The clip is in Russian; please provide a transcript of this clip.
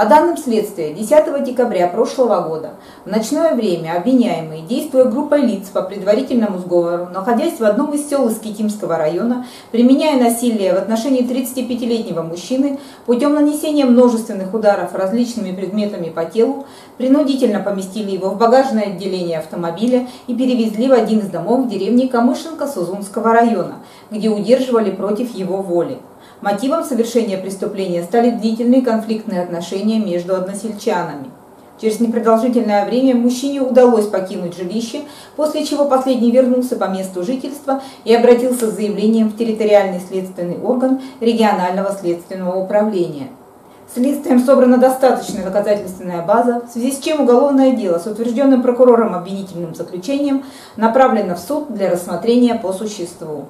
По данным следствия, 10 декабря прошлого года в ночное время обвиняемые, действуя группой лиц по предварительному сговору, находясь в одном из сел Искитимского района, применяя насилие в отношении 35-летнего мужчины путем нанесения множественных ударов различными предметами по телу, принудительно поместили его в багажное отделение автомобиля и перевезли в один из домов в деревне Камышенко Сузунского района, где удерживали против его воли. Мотивом совершения преступления стали длительные конфликтные отношения между односельчанами. Через непродолжительное время мужчине удалось покинуть жилище, после чего последний вернулся по месту жительства и обратился с заявлением в территориальный следственный орган регионального следственного управления. Следствием собрана достаточная доказательственная база, в связи с чем уголовное дело с утвержденным прокурором обвинительным заключением направлено в суд для рассмотрения по существу.